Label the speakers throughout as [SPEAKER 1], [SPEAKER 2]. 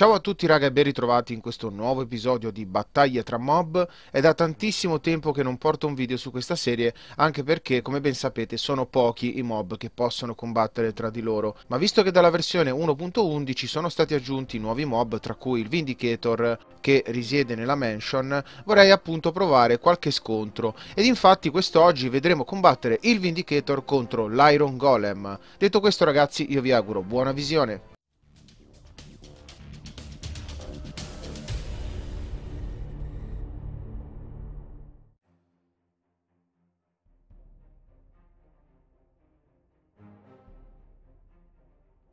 [SPEAKER 1] Ciao a tutti raga e ben ritrovati in questo nuovo episodio di Battaglie tra mob. È da tantissimo tempo che non porto un video su questa serie, anche perché, come ben sapete, sono pochi i mob che possono combattere tra di loro. Ma visto che dalla versione 1.11 sono stati aggiunti nuovi mob, tra cui il Vindicator che risiede nella mansion, vorrei appunto provare qualche scontro. Ed infatti quest'oggi vedremo combattere il Vindicator contro l'Iron Golem. Detto questo ragazzi, io vi auguro buona visione.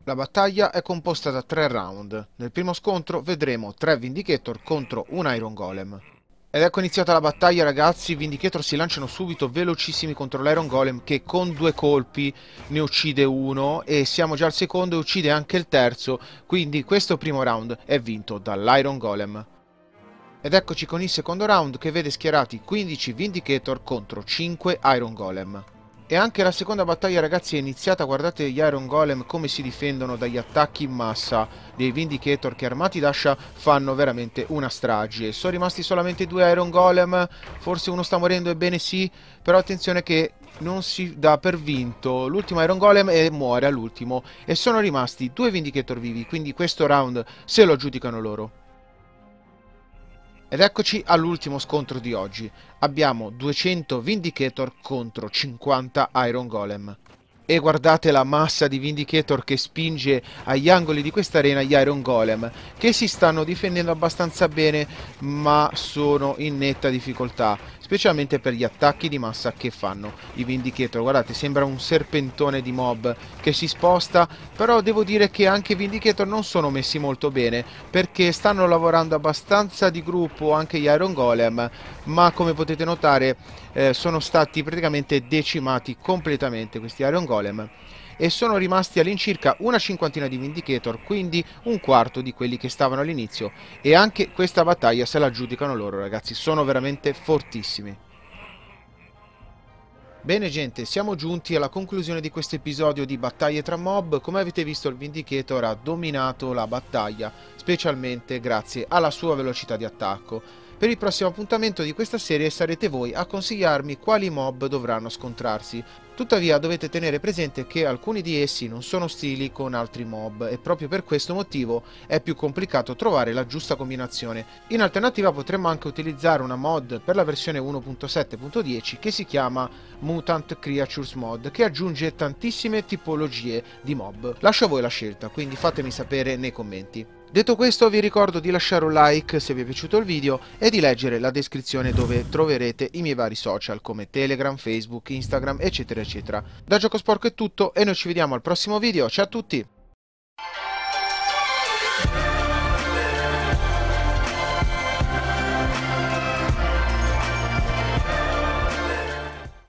[SPEAKER 1] La battaglia è composta da tre round. Nel primo scontro vedremo tre Vindicator contro un Iron Golem. Ed ecco iniziata la battaglia ragazzi, i Vindicator si lanciano subito velocissimi contro l'Iron Golem che con due colpi ne uccide uno e siamo già al secondo e uccide anche il terzo, quindi questo primo round è vinto dall'Iron Golem. Ed eccoci con il secondo round che vede schierati 15 Vindicator contro 5 Iron Golem. E anche la seconda battaglia ragazzi è iniziata, guardate gli Iron Golem come si difendono dagli attacchi in massa dei Vindicator che armati d'ascia fanno veramente una strage. Sono rimasti solamente due Iron Golem, forse uno sta morendo, ebbene sì, però attenzione che non si dà per vinto l'ultimo Iron Golem e muore all'ultimo e sono rimasti due Vindicator vivi, quindi questo round se lo aggiudicano loro. Ed eccoci all'ultimo scontro di oggi. Abbiamo 200 Vindicator contro 50 Iron Golem. E guardate la massa di Vindicator che spinge agli angoli di questa arena gli Iron Golem, che si stanno difendendo abbastanza bene, ma sono in netta difficoltà specialmente per gli attacchi di massa che fanno i Vindicator. Guardate, sembra un serpentone di mob che si sposta, però devo dire che anche i Vindicator non sono messi molto bene, perché stanno lavorando abbastanza di gruppo anche gli Iron Golem, ma come potete notare eh, sono stati praticamente decimati completamente questi Iron Golem e sono rimasti all'incirca una cinquantina di Vindicator, quindi un quarto di quelli che stavano all'inizio e anche questa battaglia se la giudicano loro ragazzi, sono veramente fortissimi. Bene gente, siamo giunti alla conclusione di questo episodio di Battaglie tra mob, come avete visto il Vindicator ha dominato la battaglia, specialmente grazie alla sua velocità di attacco. Per il prossimo appuntamento di questa serie sarete voi a consigliarmi quali mob dovranno scontrarsi. Tuttavia dovete tenere presente che alcuni di essi non sono ostili con altri mob e proprio per questo motivo è più complicato trovare la giusta combinazione. In alternativa potremmo anche utilizzare una mod per la versione 1.7.10 che si chiama Mutant Creatures Mod che aggiunge tantissime tipologie di mob. Lascio a voi la scelta, quindi fatemi sapere nei commenti. Detto questo vi ricordo di lasciare un like se vi è piaciuto il video e di leggere la descrizione dove troverete i miei vari social come Telegram, Facebook, Instagram eccetera eccetera. Da Gioco Sporco è tutto e noi ci vediamo al prossimo video, ciao a tutti!